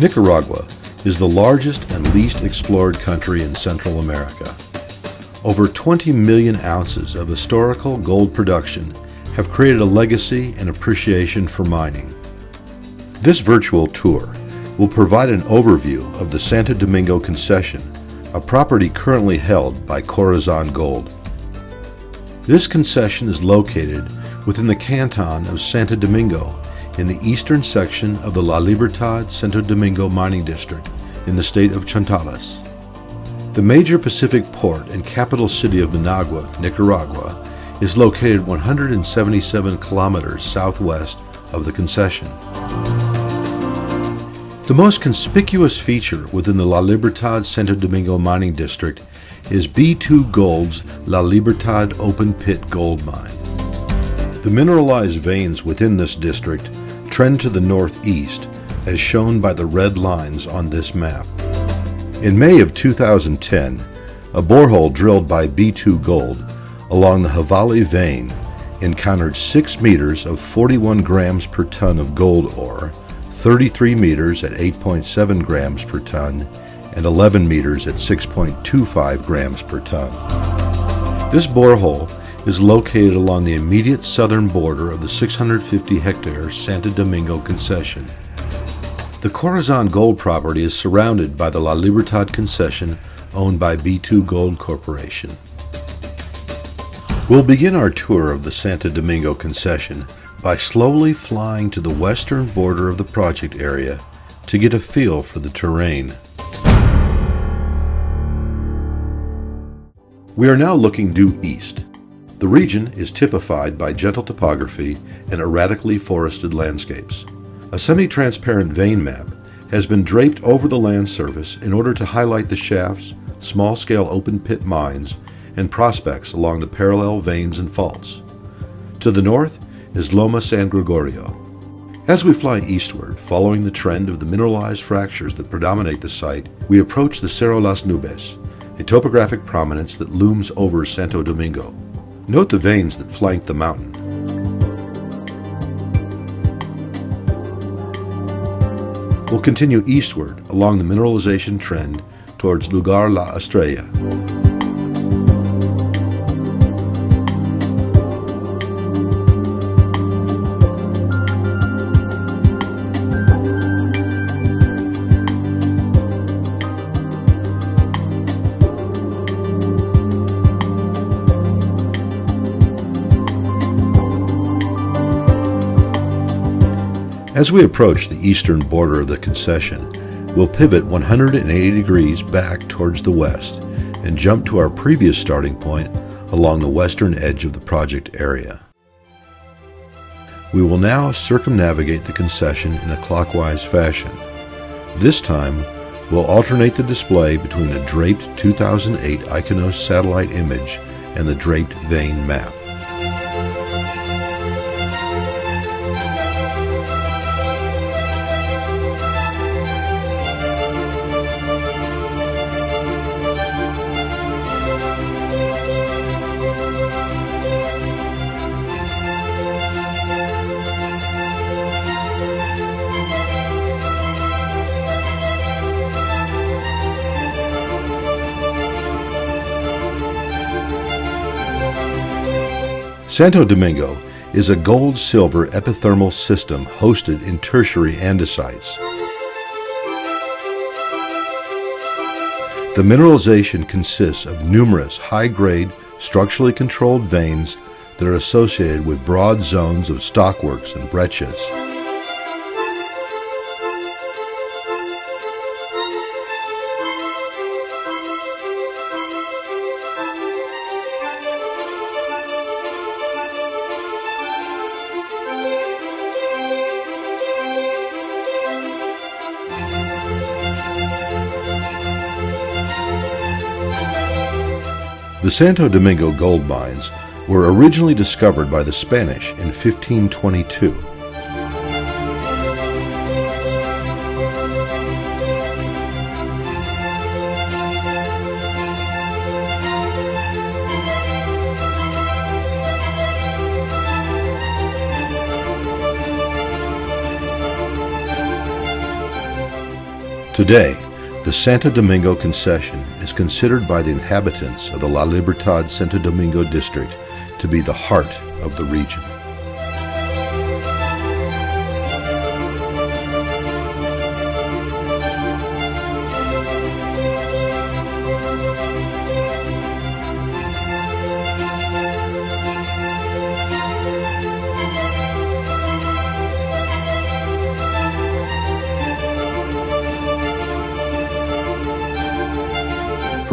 Nicaragua is the largest and least explored country in Central America. Over 20 million ounces of historical gold production have created a legacy and appreciation for mining. This virtual tour will provide an overview of the Santo Domingo concession, a property currently held by Corazon Gold. This concession is located within the canton of Santo Domingo in the eastern section of the La Libertad Santo Domingo mining district in the state of Chontales. The major Pacific port and capital city of Managua, Nicaragua, is located 177 kilometers southwest of the concession. The most conspicuous feature within the La Libertad Santo Domingo mining district is B2 Gold's La Libertad open pit gold mine. The mineralized veins within this district trend to the northeast as shown by the red lines on this map. In May of 2010, a borehole drilled by B2 Gold along the Jabali vein encountered 6 meters of 41 grams per ton of gold ore, 33 meters at 8.7 grams per ton, and 11 meters at 6.25 grams per ton. This borehole is located along the immediate southern border of the 650 hectare Santo Domingo concession. The Corazon Gold property is surrounded by the La Libertad concession owned by B2 Gold Corporation. We'll begin our tour of the Santo Domingo concession by slowly flying to the western border of the project area to get a feel for the terrain. We are now looking due east. The region is typified by gentle topography and erratically forested landscapes. A semi-transparent vein map has been draped over the land surface in order to highlight the shafts, small-scale open pit mines, and prospects along the parallel veins and faults. To the north is Loma San Gregorio. As we fly eastward, following the trend of the mineralized fractures that predominate the site, we approach the Cerro Las Nubes, a topographic prominence that looms over Santo Domingo. Note the veins that flank the mountain. We'll continue eastward along the mineralization trend towards Lugar La Estrella. As we approach the eastern border of the concession, we'll pivot 180 degrees back towards the west and jump to our previous starting point along the western edge of the project area. We will now circumnavigate the concession in a clockwise fashion. This time, we'll alternate the display between a draped 2008 IKONOS satellite image and the draped vein map. Santo Domingo is a gold-silver epithermal system hosted in tertiary andesites. The mineralization consists of numerous high-grade, structurally controlled veins that are associated with broad zones of stockworks and breccias. The Santo Domingo gold mines were originally discovered by the Spanish in 1522. Today, the Santo Domingo concession is considered by the inhabitants of the La Libertad Santo Domingo district to be the heart of the region.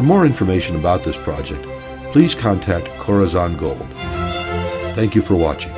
More information about this project, please contact Corazon Gold. Thank you for watching.